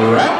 Right.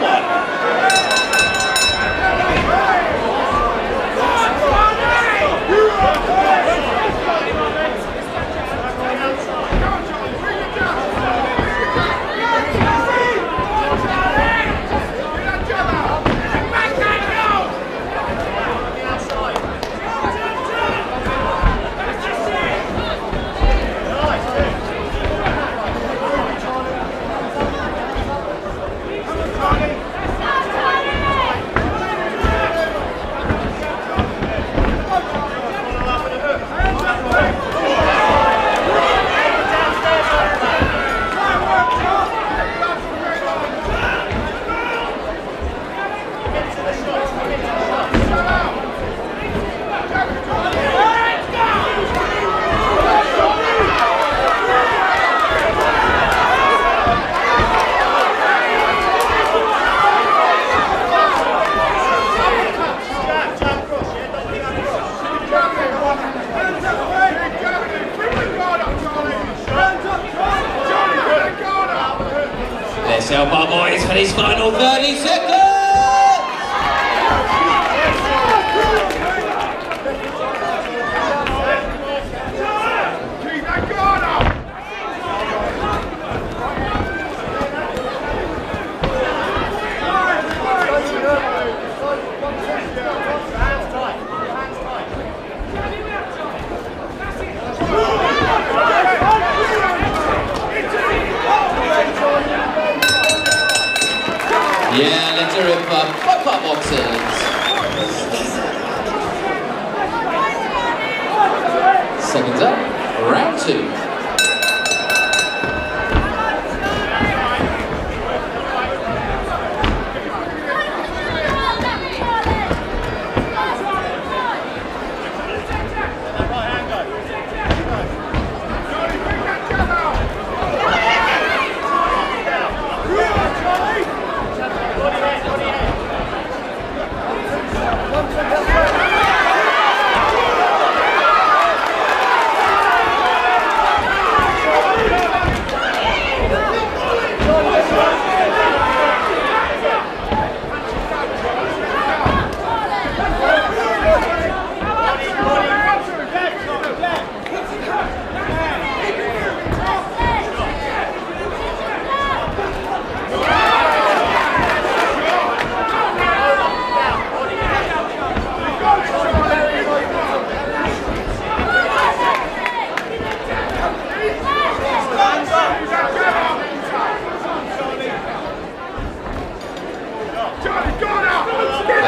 Sao Boys for his final 30 seconds. Seconds up, round two.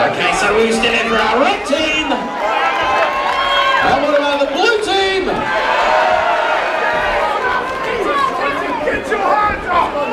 Okay, so still in for our red team? And what about the blue team? Get your hands up!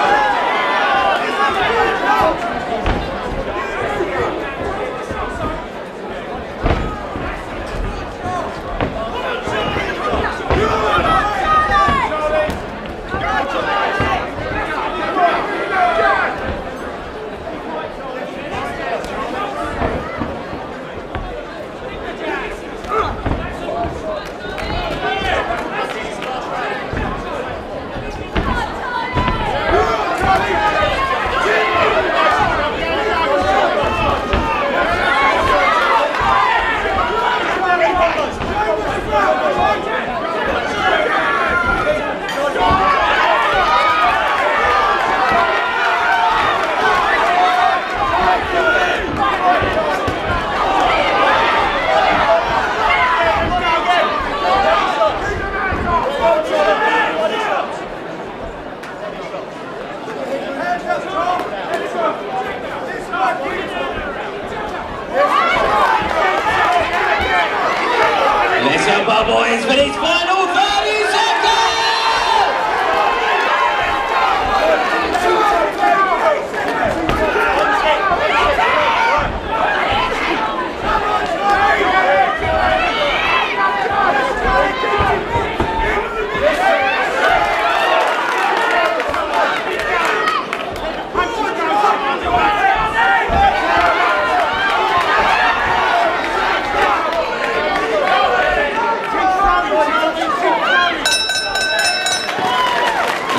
Let's help our boys for his final 30 seconds!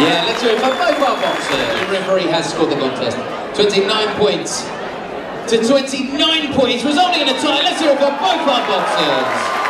Yeah, let's do it for both our boxers. The referee has scored the contest. 29 points to 29 points, resulting in a tie. Let's hear it for both our boxers.